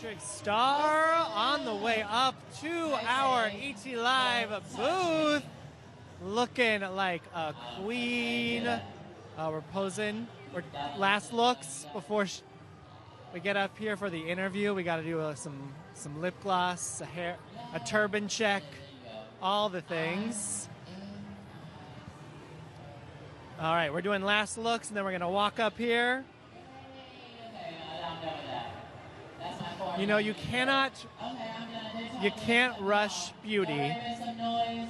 Patrick Starrr on the way up to our ET Live booth, looking like a queen. Uh, we're posing. We're last looks before we get up here for the interview. We got to do uh, some some lip gloss, a hair, a turban check, all the things. All right, we're doing last looks, and then we're gonna walk up here. You know, you cannot, you can't rush beauty. Make some noise.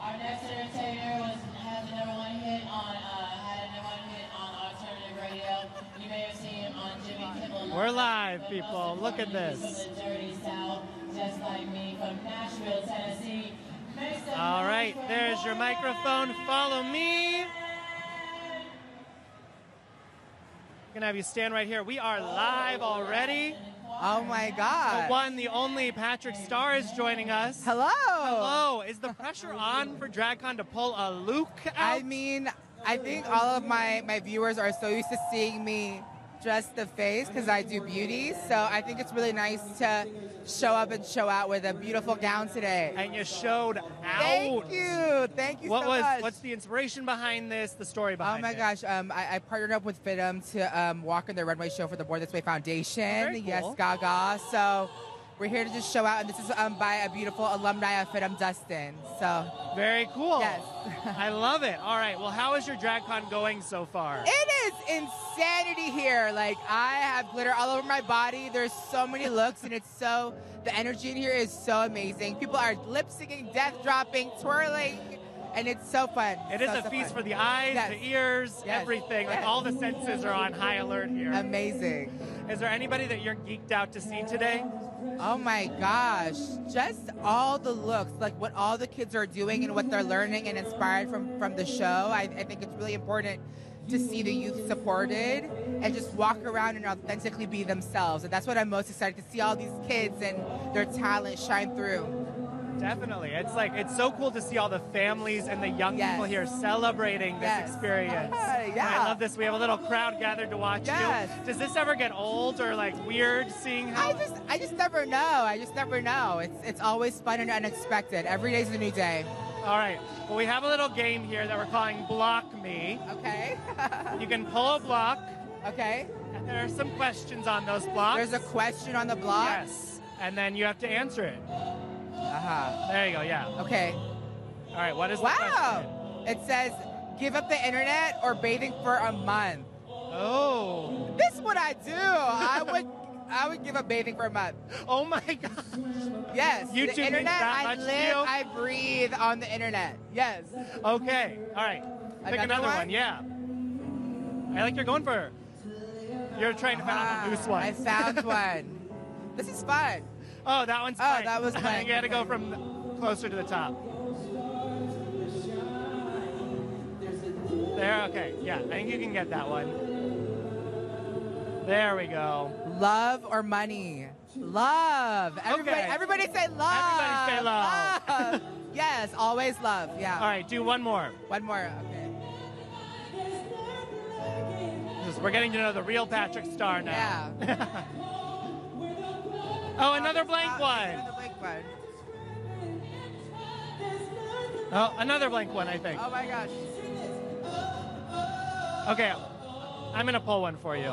Our next entertainer was has a number one hit on uh, had a number one hit on alternative radio. You may have seen him on Jimmy Kimmel. We're live, people. Look at this. the dirty South, just like me from Nashville, Tennessee. Make some All right, there's your microphone. Follow me. Gonna have you stand right here. We are live already. Oh my God. The one, the only Patrick Starrr is joining us. Hello. Hello. Is the pressure on for DragCon to pull a Luke out? I mean, I think all of my, my viewers are so used to seeing me dress the face because I do beauty. So I think it's really nice to show up and show out with a beautiful gown today. and you showed out. Thank you. Thank you What so was much. what's the inspiration behind this? The story behind it? Oh my it? gosh! Um, I, I partnered up with FIDM to um, walk in the runway show for the Born This Way Foundation. Very cool. Yes, Gaga. So we're here to just show out, and this is um, by a beautiful alumni of FIDM, Dustin. So Very cool. Yes. I love it. All right. Well, how is your DragCon going so far? It is insanity here. Like I have glitter all over my body. There's so many looks, and it's so the energy in here is so amazing. People are lip syncing, death dropping, twirling, and it's so fun. It is So, a so feast fun. for the eyes, Yes. the ears, Yes. everything. Like Yes. all the senses are on high alert here. Amazing. is there anybody that you're geeked out to see today? Oh my gosh. Just all the looks, like what all the kids are doing and what they're learning and inspired from, from the show. I, I think it's really important to see the youth supported and just walk around and authentically be themselves. And that's what I'm most excited to see all these kids and their talent shine through. Definitely. It's like it's so cool to see all the families and the young Yes. people here celebrating this Yes. experience. Yeah. I love this. We have a little crowd gathered to watch Yes. you. Does this ever get old or like weird seeing how I just I just never know. I just never know. It's it's always fun and unexpected. Every day's a new day. All right. Well, we have a little game here that we're calling Block Me. Okay. You can pull a block, okay. and there are some questions on those blocks. There's a question on the block. Yes. And then you have to answer it. Uh-huh. There you go. Yeah. Okay. All right. What is the Wow. It says give up the internet or bathing for a month. Oh. This is what I do. I would I would give up bathing for a month. Oh my God. Yes. YouTube the internet I live, you? I breathe on the internet. Yes. Okay. All right. Pick Another another one? one. Yeah. I like you're going for. You're trying to find out the loose one. Ah, I found one. This is fun. Oh, that one's Oh, that was blank. you got to go from closer to the top. Okay. Yeah. I think you can get that one. There we go. Love or money? Love. Everybody, Okay. everybody say love. Everybody say love. Love. yes, always love. Yeah. All right. Do one more. One more. Okay. We're getting to know the real Patrick Starrr now. Yeah. Oh, another blank Uh, one. Another blank one. Oh, another blank one. I think. Oh my gosh. Okay. I'm gonna pull one for you.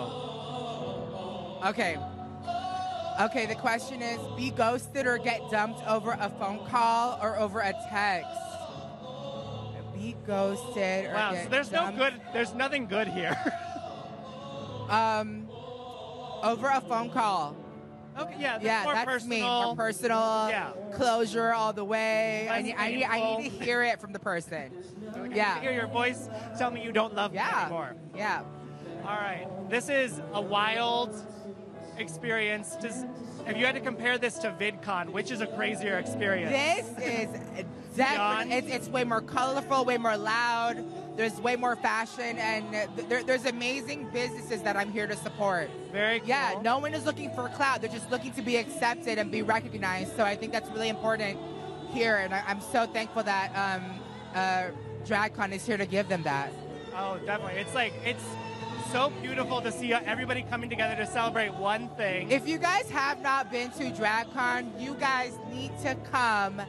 Okay. Okay, the question is be ghosted or get dumped over a phone call or over a text? Be ghosted or Wow. get So there's no dumped, good. There's nothing good here. um over a phone call. Okay. Yeah. That's yeah, more that's personal. me. More personal. Yeah. Closure all the way. I need, I need I need to hear it from the person. I need Yeah. to hear your voice. Tell me you don't love me Yeah. anymore. Yeah. All right. This is a wild experience. Does, if you had to compare this to VidCon, which is a crazier experience? This is Definitely it's, it's way more colorful, way more loud. There's way more fashion, and th- there, there's amazing businesses that I'm here to support. Very cool. Yeah, no one is looking for clout. They're just looking to be accepted and be recognized. So I think that's really important here, and I, I'm so thankful that um, uh, DragCon is here to give them that. Oh, definitely. It's like it's so beautiful to see everybody coming together to celebrate one thing. If you guys have not been to DragCon, you guys need to come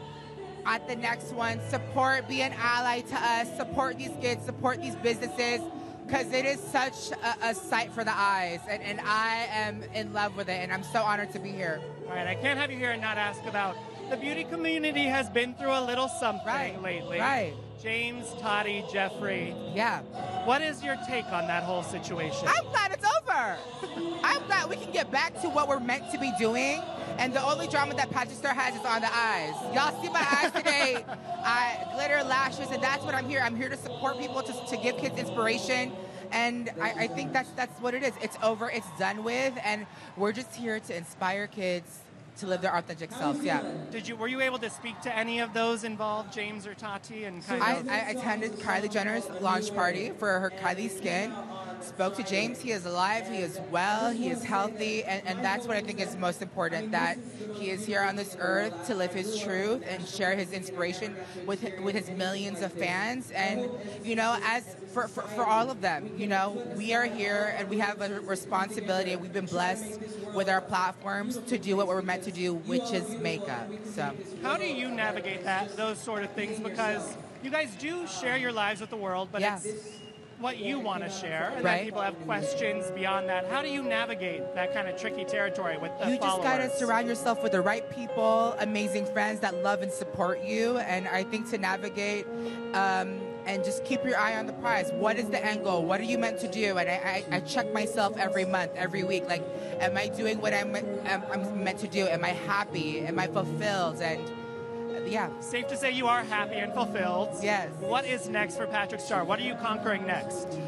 at the next one. Support, be an ally to us, support these kids, support these businesses, because it is such a, a, sight for the eyes. And, and I am in love with it, and I'm so honored to be here. All right, I can't have you here and not ask about the beauty community has been through a little something right, lately. Right. James, Tati, Jeffrey. Yeah. What is your take on that whole situation? I'm glad it's over. I'm glad we can get back to what we're meant to be doing. And the only drama that Patrick Starrr has is on the eyes. Y'all see my eyes today. I glitter lashes, and that's what I'm here. I'm here to support people, to, to give kids inspiration. And I, I think that's that's what it is. It's over. It's done with, and we're just here to inspire kids to live their authentic selves. Yeah. Did you were you able to speak to any of those involved, James or Tati, and kind I, of? I attended Kylie Jenner's launch party for her Kylie Skin. Spoke to James. He is alive. He is well. He is healthy, and, and that's what I think is most important. That he is here on this earth to live his truth and share his inspiration with with his millions of fans. And you know, as for, for, for all of them, you know, we are here and we have a responsibility. We've been blessed with our platforms to do what we're meant to do, which is makeup. So, how do you navigate that those sort of things? Because you guys do share your lives with the world, but yeah. it's what you want to share, and right. then people have questions beyond that. How do you navigate that kind of tricky territory with the You followers? just gotta surround yourself with the right people, amazing friends that love and support you, and I think to navigate. Um, and just keep your eye on the prize. What is the end goal? What are you meant to do? And I, I, I check myself every month, every week. Like, am I doing what I'm, I'm, I'm meant to do? Am I happy? Am I fulfilled? And yeah. Safe to say you are happy and fulfilled. Yes. What is next for Patrick Starrr? What are you conquering next?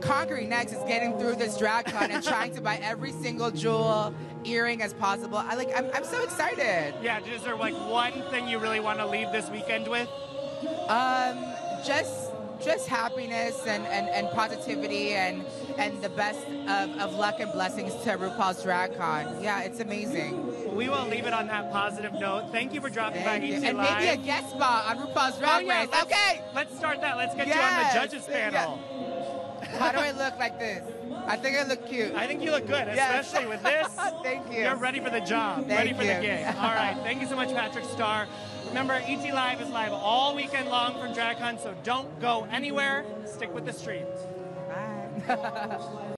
Conquering next is getting through this drag con and trying to buy every single jewel, earring as possible. I like. I'm, I'm so excited. Yeah. Is there like one thing you really want to leave this weekend with? Um, just just happiness and, and, and positivity and and the best of, of luck and blessings to RuPaul's Drag Con. Yeah, it's amazing. We will leave it on that positive note. Thank you for dropping Thank by you. And Live. maybe a guest spot on RuPaul's oh, Drag oh, yeah, Race. let's- Okay. Let's start that. Let's get Yes. you on the judges Yeah. panel. How do I look like this? I think I look cute. I think you look good, Yes. especially with this. Thank you. You're ready for the job, Thank ready for you. the gig. All right. Thank you so much, Patrick Starrr. Remember, ET Live is live all weekend long from DragCon, so don't go anywhere. Stick with the streets. Bye.